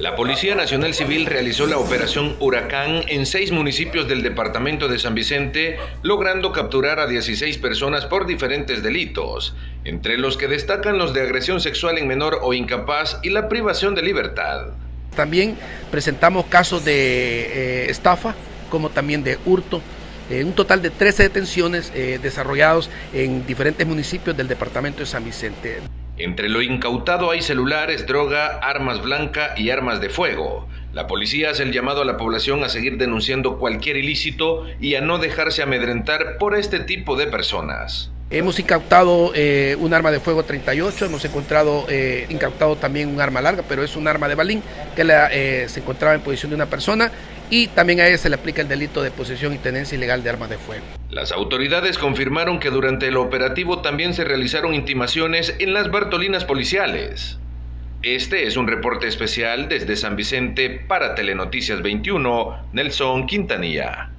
La Policía Nacional Civil realizó la operación Huracán en seis municipios del departamento de San Vicente, logrando capturar a 16 personas por diferentes delitos, entre los que destacan los de agresión sexual en menor o incapaz y la privación de libertad. También presentamos casos de eh, estafa, como también de hurto, eh, un total de 13 detenciones eh, desarrollados en diferentes municipios del departamento de San Vicente. Entre lo incautado hay celulares, droga, armas blancas y armas de fuego. La policía hace el llamado a la población a seguir denunciando cualquier ilícito y a no dejarse amedrentar por este tipo de personas. Hemos incautado eh, un arma de fuego 38, hemos encontrado eh, incautado también un arma larga, pero es un arma de balín que eh, se encontraba en posición de una persona y también a ella se le aplica el delito de posesión y tenencia ilegal de armas de fuego. Las autoridades confirmaron que durante el operativo también se realizaron intimaciones en las Bartolinas policiales. Este es un reporte especial desde San Vicente para Telenoticias 21, Nelson Quintanilla.